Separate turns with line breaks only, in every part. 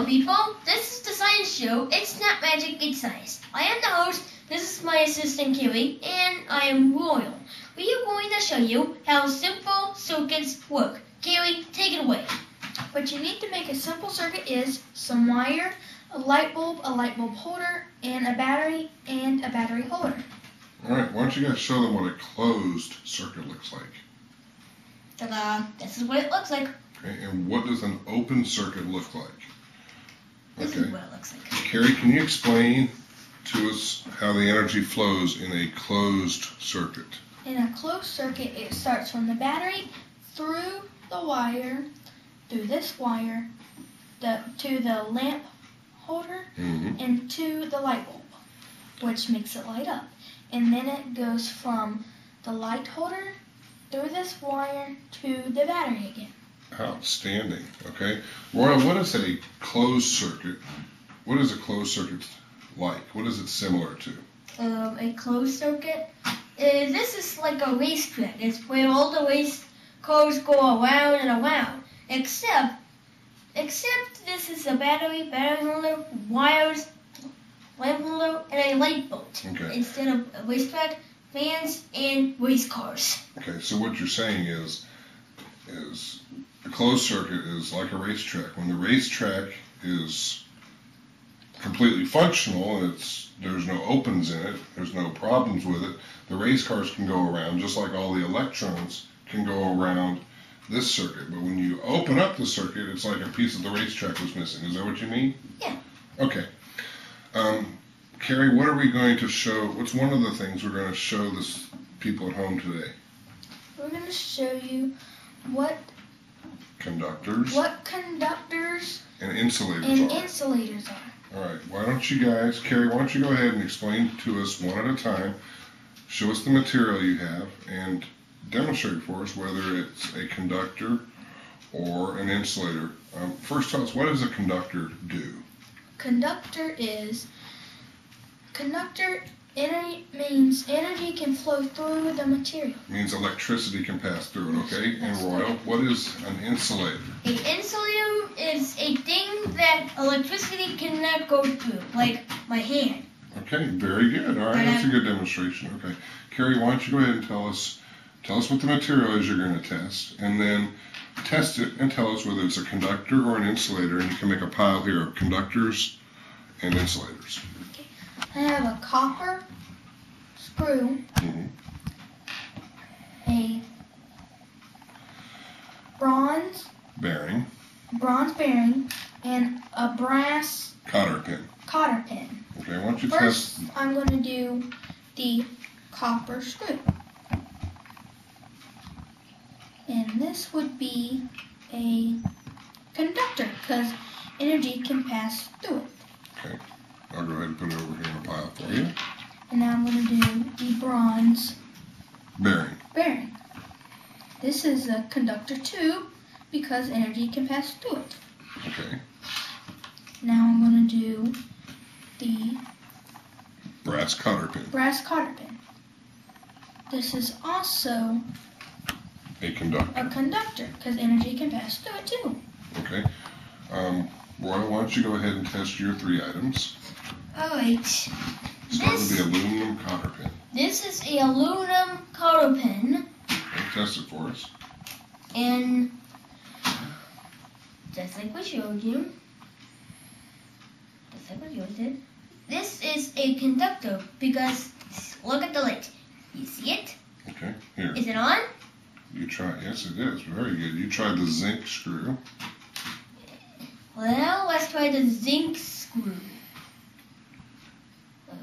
Hello, people. This is the science show. It's not magic, it's science. I am the host. This is my assistant, Kiwi, and I am Royal. We are going to show you how simple circuits work. Kiwi, take it away.
What you need to make a simple circuit is some wire, a light bulb, a light bulb holder, and a battery and a battery holder.
All right, why don't you guys show them what a closed circuit looks like?
Ta-da! This is what it looks like.
Okay, and what does an open circuit look like?
This
Okay.
is what it looks like.
Kerri, can you explain to us how the energy flows in a closed circuit?
In a closed circuit, it starts from the battery through the wire, through this wire, the, to the lamp holder,
Mm-hmm.
and to the light bulb, which makes it light up. And then it goes from the light holder through this wire to the battery again.
Outstanding. Okay. Royal, what is a closed circuit? What is a closed circuit like? What is it similar to?
Um, a closed circuit. Uh, this is like a racetrack. It's where all the race cars go around and around. Except, except this is a battery, battery holder, wires, lamp holder, and a light bulb.
Okay.
Instead of a racetrack, fans, and race cars.
Okay, so what you're saying is, is a closed circuit is like a racetrack. When the racetrack is completely functional and it's there's no opens in it, there's no problems with it, the race cars can go around just like all the electrons can go around this circuit. But when you open up the circuit, it's like a piece of the racetrack was missing. Is that what you mean?
Yeah.
Okay. Um, Kerri, what are we going to show? What's one of the things we're going to show this people at home today?
We're going to show you what
Conductors
what conductors
and insulators
and
are.
insulators are.
All right. Why don't you guys, Kerri? Why don't you go ahead and explain to us one at a time? Show us the material you have and demonstrate for us whether it's a conductor or an insulator. Um, first, tell us what does a conductor do?
Conductor is conductor energy means energy can flow through the material.
Means electricity can pass through it. Okay. And
That's
Royal, what is an insulator?
An insulator is a thing that electricity cannot go through, like my hand.
Okay, very good. All right, that's a good demonstration. Okay, Kerri, why don't you go ahead and tell us tell us what the material is you're going to test, and then test it and tell us whether it's a conductor or an insulator, and you can make a pile here of conductors and insulators.
I have a copper screw,
Mhm.
a bronze
Bearing,
bronze bearing, and a brass
cotter pin.
cotter pin.
Okay, don't you
First,
test?
I'm going to do the copper screw. And this would be a conductor because energy can pass through it.
I'll go ahead and put it over here in a pile for you.
And now I'm going to do the bronze
Bearing.
bearing. This is a conductor too because energy can pass through it.
Okay,
Now I'm going to do the
brass cotter pin.
brass cotter pin. This is also
A conductor.
a conductor because energy can pass through it too.
Okay. Um, Roy, why don't you go ahead and test your three items?
Alright.
Start with the
This,
aluminum cotter pin.
this is a aluminum cotter pin,
Okay, test it for us.
and just like we showed you, just like what yours did, this is a conductor because look at the light. You see it?
Okay, here.
Is it on?
You try. Yes, it is. Very good. You tried the zinc screw.
Well, let's try the zinc screw. Uh,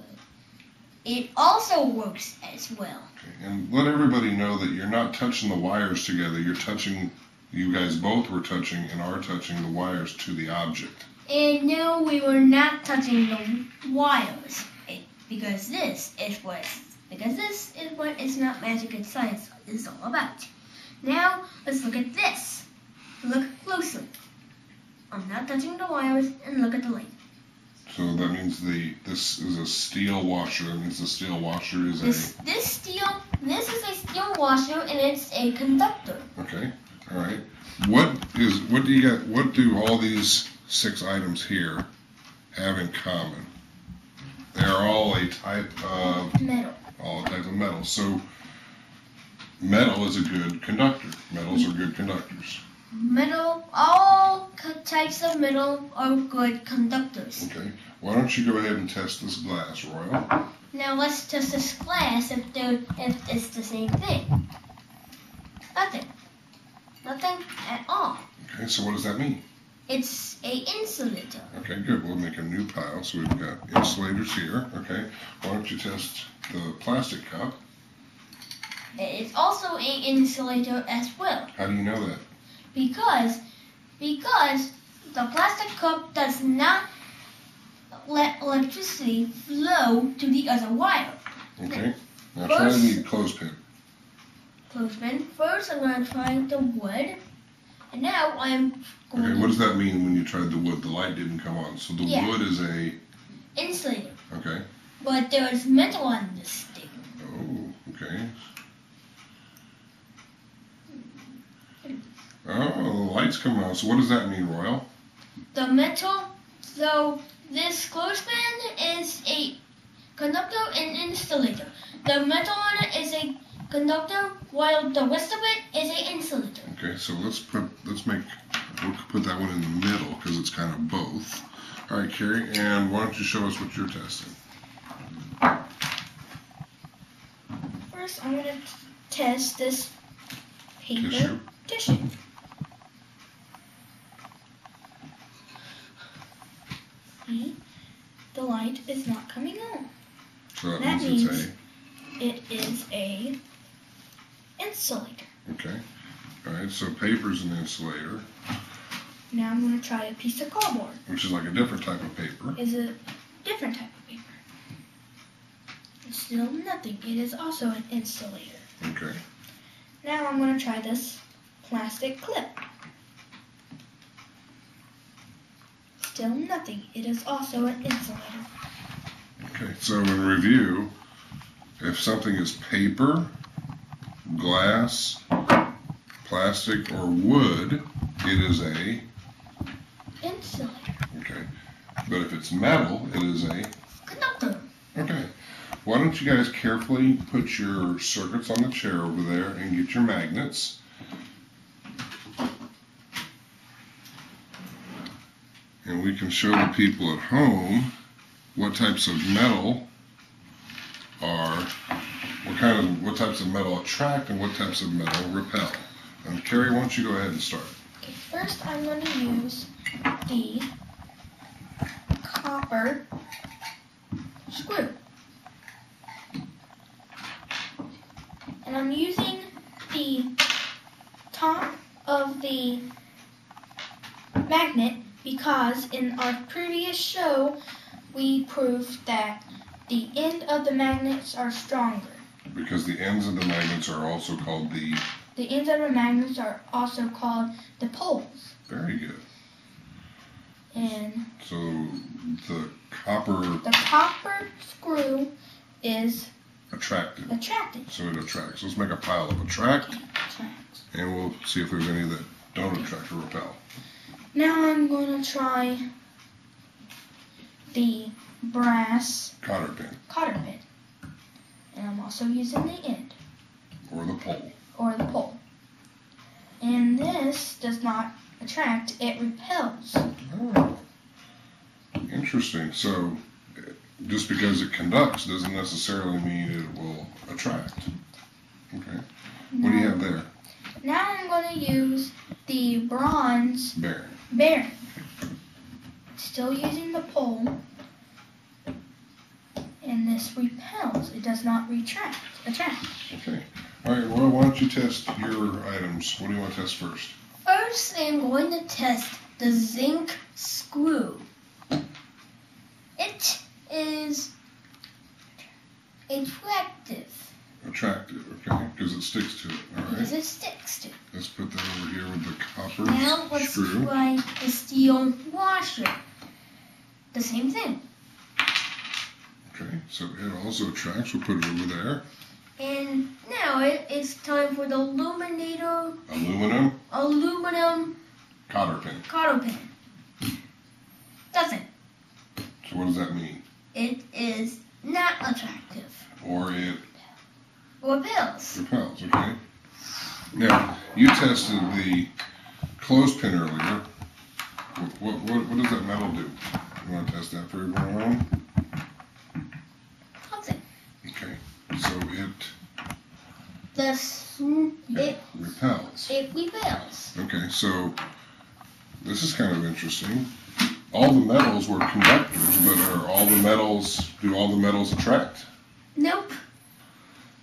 It also works as well.
Okay, and let everybody know that you're not touching the wires together. You're touching. You guys both were touching and are touching the wires to the object.
And no, we were not touching the wires. It, because this is what because this is what it's not magic and science is all about. Now let's look at this. Look closely. I'm not touching the wires and look at the light.
So that means the this is a steel washer. That means the steel washer is
This this steel this is a steel washer and it's a conductor.
okay. All right. What is what do you got? What do all these six items here have in common? They're all a type of
Metal.
all types of metal. So metal is a good conductor. Metals are good conductors.
Metal, all types of metal are good conductors.
Okay. Why don't you go ahead and test this glass, Royal?
Now let's test this glass if, if it's the same thing. Nothing. Nothing at all.
Okay, so what does that mean?
It's a insulator.
Okay, good. We'll make a new pile. So we've got insulators here. Okay. Why don't you test the plastic cup?
It's also an insulator as well.
How do you know that?
Because because the plastic cup does not let electricity flow to the other wire.
Okay. Now try
First-
the clothespin.
Clothespin. First I'm gonna try the wood. And now I'm going
Okay, what does that mean when you tried the wood? The light didn't come on. So the
Yeah.
wood is a
insulator.
okay.
But there is metal on this thing.
Oh, okay. Oh, the light's coming on. So what does that mean, Royal?
The metal so this clothespin is a conductor and insulator. The metal on it is a conductor while the rest of it is a insulator.
Okay, so let's put let's make we'll put that one in the middle because it's kind of both. All right, Kerri, and why don't you show us what you're testing?
First, I'm gonna test this paper
Tissue.
tissue. See, the light is not coming on.
So that, means,
means-
it's
a insulator.
okay. All right, so paper's an insulator,
Now I'm gonna try a piece of cardboard.
which is like a different type of paper.
Is a different type of paper. It's still nothing. It is also an insulator.
Okay.
Now I'm gonna try this plastic clip. Still nothing. It is also an insulator.
Okay, so in review, if something is paper, glass, plastic, or wood, it is a
Insulator.
okay. But if it's metal, it is a
Conductor.
okay. Why don't you guys carefully put your circuits on the chair over there and get your magnets? And we can show the people at home what types of metal are, what kind of, what types of metal attract and what types of metal repel. And Kerri, why don't you go ahead and start?
Okay, first I'm going to use the copper screw. And I'm using the top of the magnet because in our previous show we proved that the end of the magnets are stronger.
Because the ends of the magnets are also called the,
The ends of the magnets are also called the poles.
very good.
And
So the copper
the copper screw is
attracted.
attracted.
So it attracts. Let's make a pile of attract,
Attracts.
and we'll see if there's any that don't attract or repel.
Now I'm going to try the brass
Cotter pin
cotter pin. And I'm also using the end
or the pole.
or the pole. And this does not attract, it repels.
Oh, interesting. So just because it conducts doesn't necessarily mean it will attract. Okay. What do you have there?
Now I'm going to use the bronze
Bearing.
Bearing. Still using the pole. And this repels. It does not retract. Attract.
Okay. All right. Well, why don't you test your items? What do you want to test first?
First, I'm going to test the zinc screw. It is attractive
Attractive. Okay. Because it sticks to it. all right?
because it sticks to. it.
Let's put that over here with the copper
Now let's
screw.
try the steel washer. The same thing.
Okay. So it also attracts. We'll put it over there.
And now it is time for the illuminator
Aluminum
aluminum
cotter pin.
cotter pin. Doesn't.
So what does that mean?
It is not attractive.
Or it
Or
repels, okay? Now, you tested the clothespin earlier. What, what, what, what does that metal do? You want to test that for everyone home?
Nothing.
Okay. So it
The it
repels.
it repels.
Okay, so this is kind of interesting. All the metals were conductors, but are all the metals, do all the metals attract?
Nope.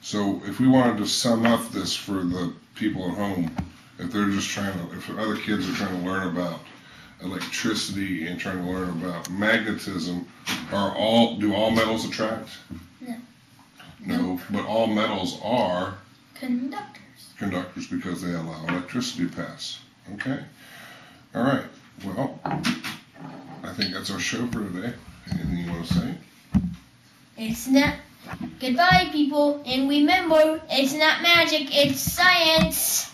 So if we wanted to sum up this for the people at home, if they're just trying to, if other kids are trying to learn about electricity and trying to learn about magnetism, are all, do all metals attract?
No.
No, but all metals are
Conductors.
conductors because they allow electricity to pass. Okay? All right. Well, I think that's our show for today. Anything you want to say?
It's not. Goodbye, people, and remember, it's not magic, it's science.